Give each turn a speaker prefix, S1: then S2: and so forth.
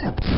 S1: Yeah.